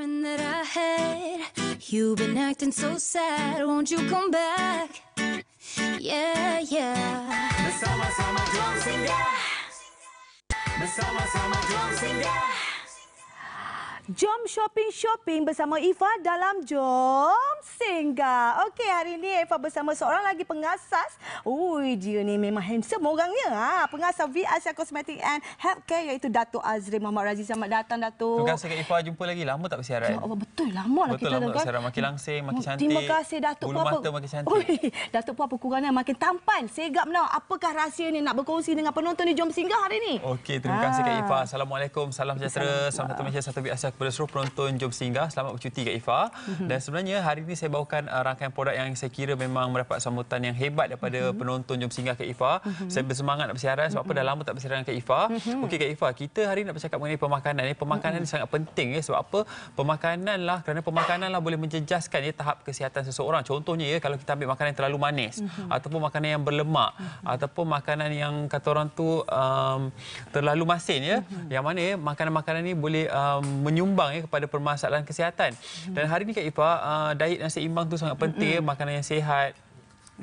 boyfriend that I had. You've been acting so sad, won't you come back? Yeah, yeah. Bersama-sama jom singgah Bersama-sama jom singgah Jom shopping-shopping bersama Ifa dalam Jom Singgah. Okey, hari ini Ifa bersama seorang lagi pengasas. Ui, dia ni memang handsome orangnya. Ha, pengasas V Asia Cosmetic and Healthcare iaitu Datuk Azri Muhammad Razi. Selamat datang, Datuk. Terima kasih Kak Ifa jumpa lagi. Lama tak bersiaran. Ya Allah, betul lama lah Betul kita lama tu tak bersiaran. Makin langsing, makin cantik. Terima kasih Datuk Bulu mata makin cantik. Ui, Datuk Puapa kurangnya makin tampan. Segap now. Apakah rahsia ni nak berkongsi dengan penonton di Jom Singgah hari ini? Okey, terima kasih Kak Ah. Ifa. Assalamualaikum, salam sejahtera. Salam satu Malaysia, satu biasa kepada seluruh penonton Jom Singgah. Selamat bercuti Kak Ifa. Mhm. Dan sebenarnya hari ini saya bawakan uh, rangkaian produk yang saya kira memang mendapat sambutan yang hebat daripada Mhm. penonton Jom Singgah Kak Ifa. Saya bersemangat nak bersiaran sebab apa dah lama tak bersiaran Kak Ifa. Mhm. Okey Kak Ifa, kita hari ini nak bercakap mengenai pemakanan ni. Pemakanan ni sangat penting ya sebab apa? Pemakanan lah kerana pemakanan lah boleh menjejaskan ya tahap kesihatan seseorang. Contohnya ya kalau kita ambil makanan yang terlalu manis ataupun makanan yang berlemak ataupun makanan yang kata orang tu um, terlalu masin ya. Yang mana ya makanan-makanan ni boleh um, menyumbang ya kepada permasalahan kesihatan. Dan hari ni Kak Ifa, uh, diet yang seimbang tu sangat penting ya, makanan yang sihat,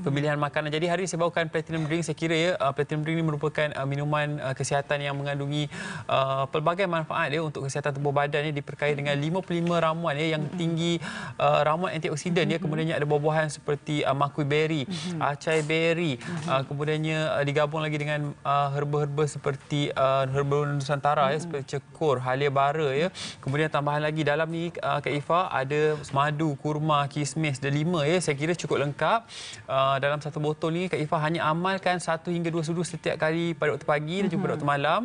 pemilihan makanan. Jadi hari ini saya bawakan Platinum Drink. Saya kira ya uh, Platinum Drink ini merupakan uh, minuman uh, kesihatan yang mengandungi uh, pelbagai manfaat ya untuk kesihatan tubuh badan ya diperkaya dengan 55 ramuan ya yang tinggi uh, ramuan antioksidan ya. Kemudiannya ada buah-buahan seperti uh, makui berry, acai berry. Uh, kemudiannya uh, digabung lagi dengan uh, herba-herba seperti uh, herba Nusantara ya seperti cekur, halia bara ya. Kemudian tambahan lagi dalam ni uh, Kak Ifa ada madu, kurma, kismis, delima ya. Saya kira cukup lengkap. Uh, dalam satu botol ni Kak Ifa hanya amalkan satu hingga dua sudu setiap kali pada waktu pagi dan juga pada waktu malam.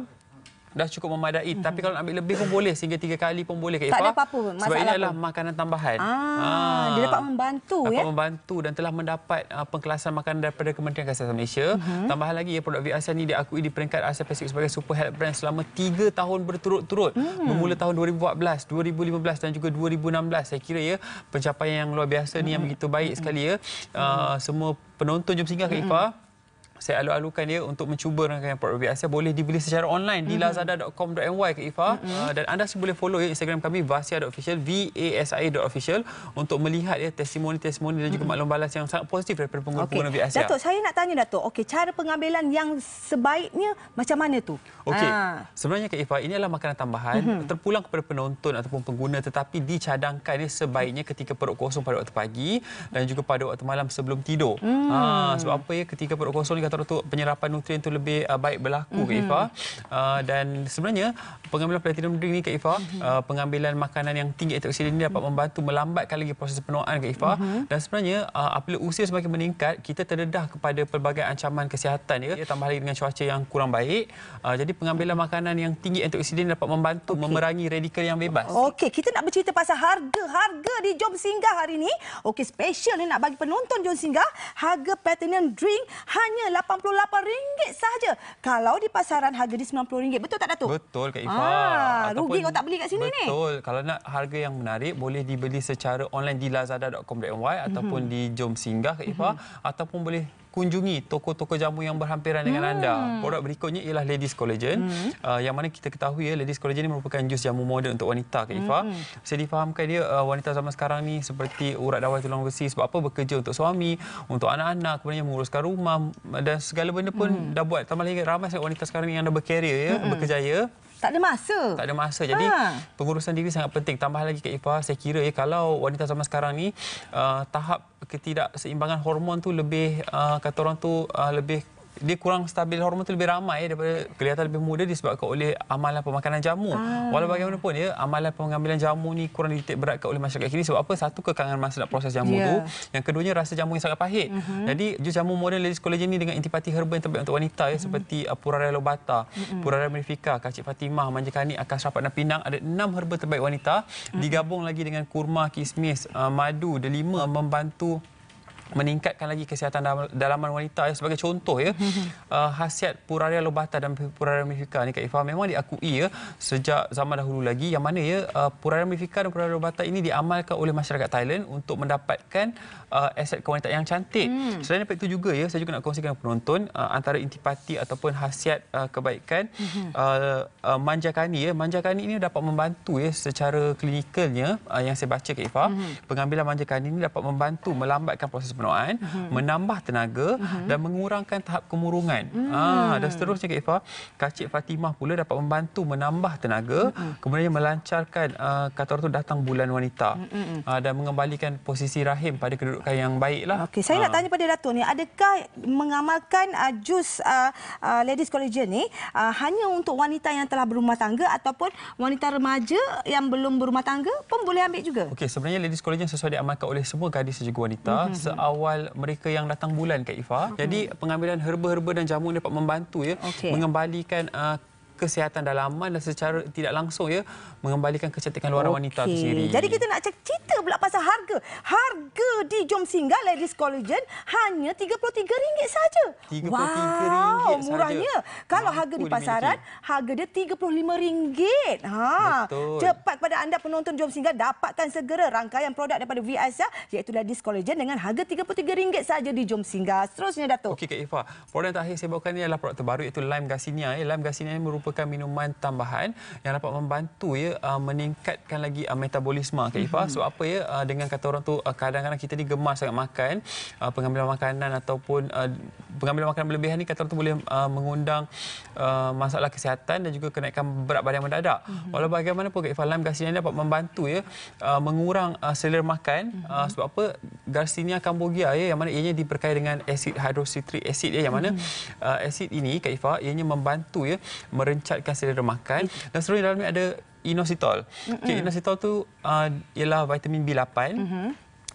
Dah cukup memadai. Tapi kalau nak ambil lebih pun boleh. Sehingga tiga kali pun boleh Kak. Tak ada apa-apa, Sebab masalah ini pun. adalah makanan tambahan. Ah, dia dapat membantu dapat ya. membantu dan telah mendapat uh, pengkelasan makanan daripada Kementerian Kesihatan Malaysia. Mhm. Tambahan lagi ya produk V Asia ni diakui di peringkat Asia Pasifik sebagai super health brand selama 3 tahun berturut-turut. Hmm. Bermula tahun 2014, 2015 dan juga 2016. Saya kira ya pencapaian yang luar biasa ni yang Hmm. begitu baik sekali ya. Uh, semua penonton jom singgah Kak Ifa saya alu-alukan dia untuk mencuba rangkaian produk V Asia boleh dibeli secara online di lazada.com.my Kak Ifa uh, dan anda boleh follow ya Instagram kami vasia.official v a s i .official untuk melihat ya testimoni-testimoni dan juga maklum balas yang sangat positif daripada pengguna-pengguna V Asia. Datuk, saya nak tanya Datuk. Okey, cara pengambilan yang sebaiknya macam mana tu? Okey. Ah. Sebenarnya Kak Ifa, ini adalah makanan tambahan Mhm. terpulang kepada penonton ataupun pengguna tetapi dicadangkan ya, sebaiknya ketika perut kosong pada waktu pagi dan juga pada waktu malam sebelum tidur. Hmm. Ha, sebab apa ya ketika perut kosong ni kata tu penyerapan nutrien tu lebih uh, baik berlaku Kak Mhm. Ifa. Uh, dan sebenarnya pengambilan platinum drink ni Kak Ifa, Mhm. uh, pengambilan makanan yang tinggi antioksidan ini dapat membantu melambatkan lagi proses penuaan Kak Ifa. Mhm. Dan sebenarnya uh, apabila usia semakin meningkat, kita terdedah kepada pelbagai ancaman kesihatan ya. Tambah lagi dengan cuaca yang kurang baik. Uh, jadi pengambilan makanan yang tinggi antioksidan dapat membantu okay. memerangi radikal yang bebas. Okey, kita nak bercerita pasal harga-harga di Jom Singgah hari ini. Okey, special ni nak bagi penonton Jom Singgah, harga platinum drink hanya RM88 sahaja. Kalau di pasaran harga di RM90. Betul tak Datuk? Betul Kak Ifa. Ah, rugi kalau tak beli kat sini betul. ni. Betul. Kalau nak harga yang menarik boleh dibeli secara online di lazada.com.my Mhm. ataupun di Jom Singgah Kak Ifa ataupun boleh kunjungi toko-toko jamu yang berhampiran dengan Hmm. anda. Produk berikutnya ialah Ladies Collagen. Uh, yang mana kita ketahui ya Ladies Collagen ini merupakan jus jamu moden untuk wanita Kak Ifa. Hmm. Saya difahamkan dia uh, wanita zaman sekarang ni seperti urat dawai tulang besi sebab apa bekerja untuk suami, untuk anak-anak, kemudian menguruskan rumah dan segala benda pun Hmm. dah buat. Tambah lagi ramai sangat wanita sekarang ni yang dah berkarier ya, berkejaya. Tak ada masa. Tak ada masa. Jadi Ha. pengurusan diri sangat penting. Tambah lagi Kak Ifa, saya kira ya kalau wanita zaman sekarang ni uh, tahap ketidakseimbangan hormon tu lebih uh, kata orang tu uh, lebih dia kurang stabil hormon tu lebih ramai daripada kelihatan lebih muda disebabkan oleh amalan pemakanan jamu. Ah. Walau bagaimanapun ya, amalan pengambilan jamu ni kurang dititik beratkan oleh masyarakat kini sebab apa? Satu kekangan masa nak proses jamu Ya. tu. Yang keduanya rasa jamu yang sangat pahit. Mhm. Jadi jus jamu moden Ladies Collagen ni dengan intipati herba yang terbaik untuk wanita ya seperti uh, Puraria lobata, Puraria mellifera, kacip Fatimah, manja kanik, akar serapat dan pinang ada enam herba terbaik wanita digabung lagi dengan kurma, kismis, uh, madu, delima membantu meningkatkan lagi kesihatan dal- dalaman wanita ya sebagai contoh ya uh, khasiat puraria lobata dan puraria mifika ni Kak Ifah memang diakui ya sejak zaman dahulu lagi yang mana ya uh, puraria mifika dan puraria lobata ini diamalkan oleh masyarakat Thailand untuk mendapatkan uh, aset kewanitaan yang cantik. Hmm. Selain daripada itu juga ya saya juga nak kongsikan penonton uh, antara intipati ataupun khasiat uh, kebaikan uh, uh, manjakani ya manjakani ini dapat membantu ya secara klinikalnya uh, yang saya baca Kak Ifah hmm. pengambilan manjakani ini dapat membantu melambatkan proses penuaan, hmm. menambah tenaga hmm. dan mengurangkan tahap kemurungan. Hmm. Ah dan seterusnya Kak Ifah, Kacik Fatimah pula dapat membantu menambah tenaga, hmm. kemudian melancarkan uh, kata orang tu datang bulan wanita hmm. uh, dan mengembalikan posisi rahim pada kedudukan yang baiklah. Okey, saya Ah. nak tanya pada Datuk ni, adakah mengamalkan uh, jus uh, uh, Ladies Collagen ni uh, hanya untuk wanita yang telah berumah tangga ataupun wanita remaja yang belum berumah tangga pun boleh ambil juga? Okey, sebenarnya ladies collagen sesuai diamalkan oleh semua gadis dan juga wanita mm-hmm. seawal mereka yang datang bulan Kak. Mm-hmm. Jadi pengambilan herba-herba dan jamu ni dapat membantu ya Okey. mengembalikan uh, kesihatan dalaman dan secara tidak langsung ya mengembalikan kecantikan luaran wanita itu sendiri. Jadi kita nak cerita pula pasal harga. Harga di Jom Singgah Ladies Collagen hanya RM33 saja. RM33 wow, saja. murahnya. Kalau Mampu harga di dimiliki. pasaran, harga dia RM35. Ha. Betul. Cepat kepada anda penonton Jom Singgah dapatkan segera rangkaian produk daripada V Asia iaitu Ladies Collagen dengan harga RM33 saja di Jom Singgah. Seterusnya Datuk. Okey Kak Ifah, produk yang terakhir saya bawakan ini adalah produk terbaru iaitu Lime Garcinia. Ya. Lime Garcinia ini merupakan minuman tambahan yang dapat membantu ya uh, meningkatkan lagi uh, metabolisme Kak Ifah. Sebab apa ya uh, dengan kata orang tu uh, kadang-kadang kita ni gemar sangat makan, uh, pengambilan makanan ataupun uh, pengambilan makanan berlebihan ni kata orang tu boleh uh, mengundang uh, masalah kesihatan dan juga kenaikan berat badan mendadak. Walau bagaimanapun Kak Ifah, Lime Garcinia ini dapat membantu ya uh, mengurang uh, selera makan. Uh, sebab apa? Garcinia cambogia ya yang mana ianya diberkait dengan asid hydroxytric acid ya yang mana uh, asid ini Kak Ifah ianya membantu ya merencatkan selera makan dan seterusnya dalam ni ada inositol. Okay, inositol tu uh, ialah vitamin B8.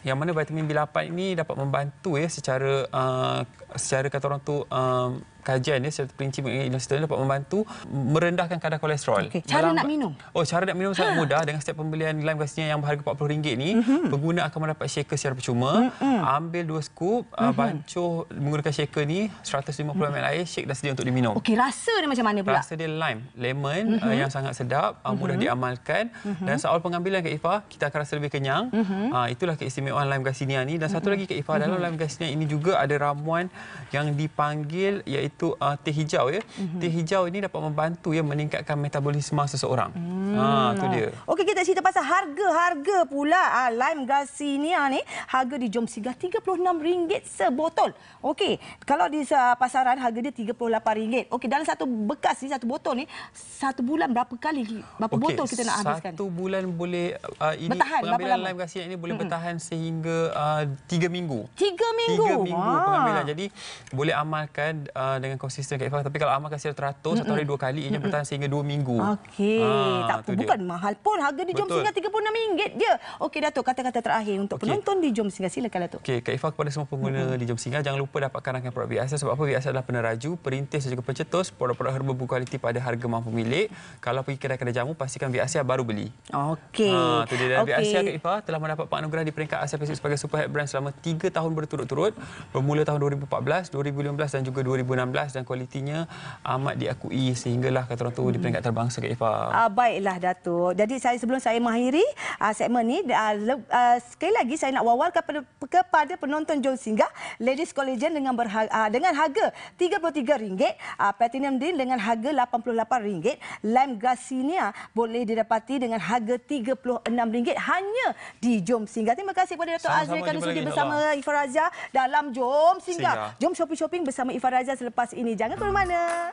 Yang mana vitamin B8 ini dapat membantu ya secara uh, secara kata orang tu um, kajian ya secara perinci mengenai inositol dapat membantu merendahkan kadar kolesterol. Okey, cara nak Melambat- minum? Oh, cara nak minum sangat mudah dengan setiap pembelian lime gasnya yang berharga RM40 ni, Mhm. pengguna akan mendapat shaker secara percuma. Ambil dua scoop, uh, Mhm. bancuh menggunakan shaker ni 150 ml air, shake dah sedia untuk diminum. Okey, rasa dia macam mana pula? Rasa dia lime, lemon Mhm. uh, yang sangat sedap, uh, mudah diamalkan dan seawal pengambilan Kak Ifah, kita akan rasa lebih kenyang. Mhm. Uh, itulah keistimewaan lime garcinia ni dan satu lagi Kak Ifah, dalam lime garcinia ini juga ada ramuan yang dipanggil iaitu uh, teh hijau ya. Mhm. Teh hijau ini dapat membantu ya meningkatkan metabolisme seseorang. Ha tu dia. Okey, kita cerita pasal harga-harga pula. Ah, Lime Garcinia ni, harga di Jom Singgah RM36 sebotol. Okey, kalau di pasaran harga dia RM38. Okey, dalam satu bekas ni, satu botol ni, satu bulan berapa kali, berapa Okey, botol kita nak habiskan? Satu bulan boleh uh, ini Bertahan pengambilan lime garcinia ini boleh bertahan sehingga uh, tiga minggu. Tiga minggu? Tiga minggu Ah. pengambilan. Jadi boleh amalkan uh, dengan konsisten Kak Ifah. Tapi kalau amalkan secara teratur, satu hari dua kali, ianya bertahan sehingga dua minggu. Okey, Ah, tak apa. tu dia. Bukan mahal pun. Harga di Jom. Singgah RM36 je. Okey, Datuk, kata-kata terakhir untuk Okey. penonton di Jom Singgah. Silakan, Datuk. Okey, Kak Ifah kepada semua pengguna di Jom Singgah, jangan lupa dapatkan rangkaian produk biasa sebab apa biasa adalah peneraju, perintis dan juga pencetus produk-produk herba berkualiti pada harga mampu milik. Kalau pergi kedai-kedai jamu, pastikan Biasia baru beli. Okey. Ha, tu dia dan Okey. Biasia Kak Ifah telah mendapat penganugerah di peringkat Asia Pasifik sebagai Super Head Brand selama 3 tahun berturut-turut bermula tahun 2014, 2015 dan juga 2016 dan kualitinya amat diakui sehinggalah kata orang tu di peringkat terbangsa Kak Ifah. Uh, baiklah Datuk. Jadi saya sebelum saya mengakhiri uh, segmen ni uh, uh, sekali lagi saya nak wawarkan kepada, kepada penonton Jom Singgah Ladies Collagen dengan berha- uh, dengan harga RM33, uh, Platinum Deal dengan harga RM88, Lime Garcinia boleh didapati dengan harga RM36 hanya di Jom Singgah. Terima kasih kepada Datuk Azri Kanusudi lagi, bersama. Ifah Razia dalam Jom Singgah. Singgah. Jom shopping-shopping bersama Ifah Razia selepas ini. Jangan ke mana-mana.